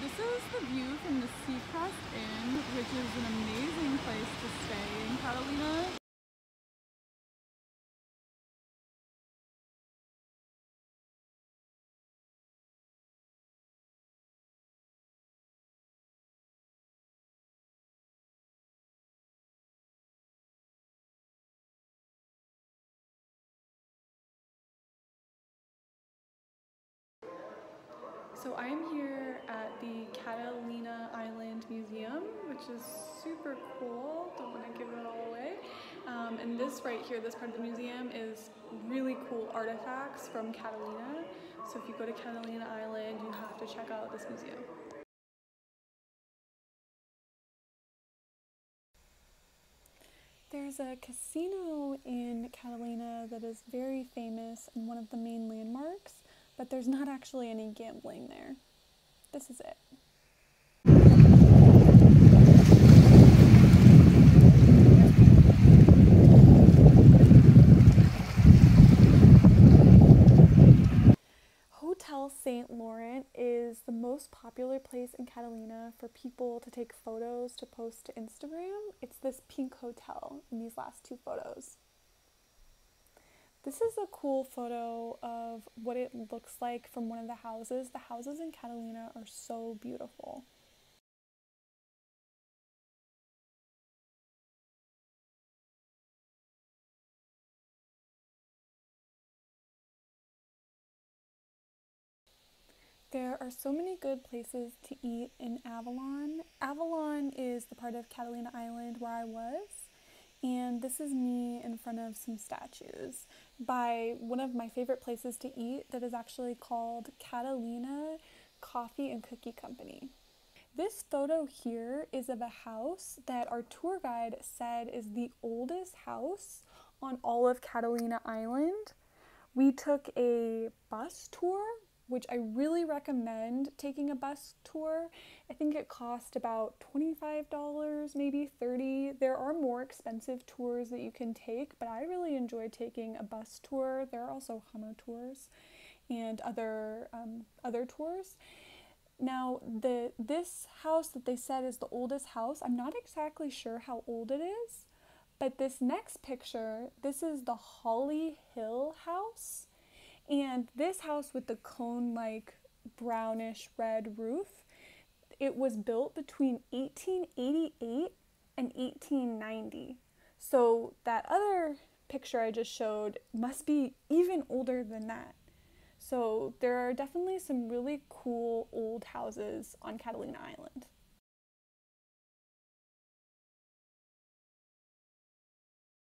this is the view from the Seacrest Inn, which is an amazing place to stay in Catalina. So I am here at the Catalina Island Museum, which is super cool. Don't want to give it all away. Um, and this right here, this part of the museum is really cool artifacts from Catalina. So if you go to Catalina Island, you have to check out this museum. There's a casino in Catalina that is very famous and one of the main landmarks but there's not actually any gambling there. This is it. Hotel St. Lauren is the most popular place in Catalina for people to take photos to post to Instagram. It's this pink hotel in these last two photos. This is a cool photo of what it looks like from one of the houses. The houses in Catalina are so beautiful. There are so many good places to eat in Avalon. Avalon is the part of Catalina Island where I was, and this is me in front of some statues by one of my favorite places to eat that is actually called Catalina Coffee and Cookie Company. This photo here is of a house that our tour guide said is the oldest house on all of Catalina Island. We took a bus tour which I really recommend taking a bus tour. I think it cost about $25, maybe 30. There are more expensive tours that you can take, but I really enjoy taking a bus tour. There are also Hummer tours and other um, other tours. Now, the this house that they said is the oldest house. I'm not exactly sure how old it is, but this next picture, this is the Holly Hill house and this house with the cone like brownish red roof, it was built between 1888 and 1890. So that other picture I just showed must be even older than that. So there are definitely some really cool old houses on Catalina Island.